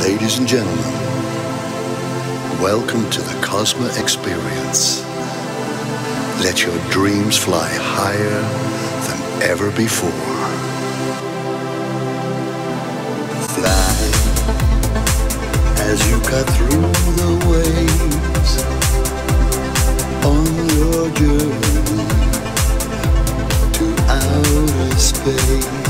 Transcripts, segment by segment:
Ladies and gentlemen, welcome to the Cosma Experience. Let your dreams fly higher than ever before. Fly as you cut through the waves on your journey to outer space.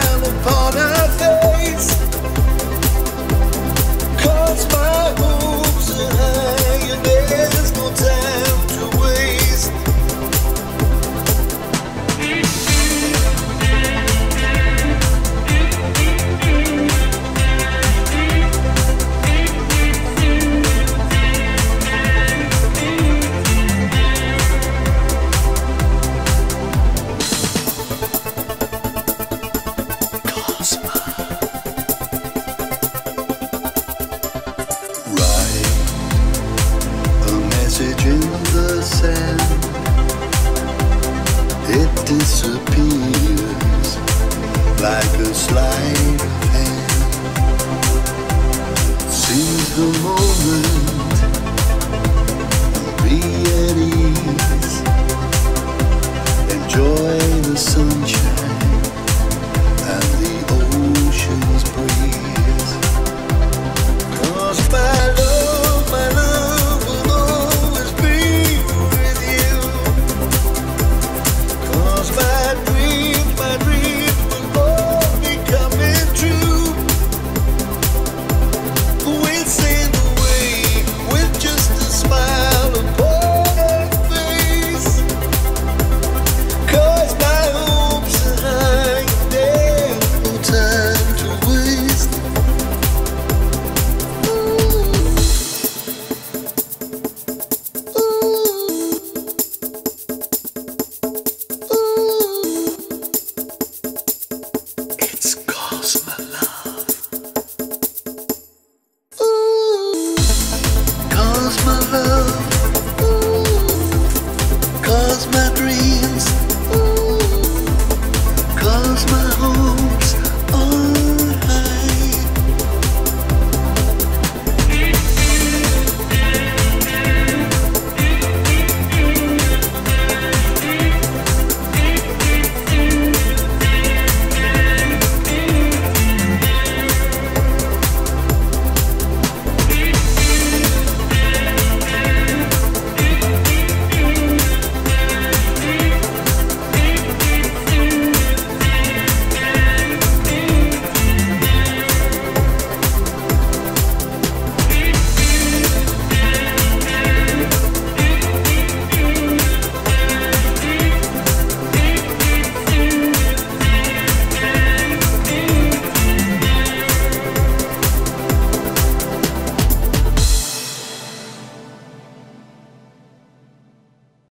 it disappears like a slight pain. Seize the moment be at ease. Enjoy the sunshine.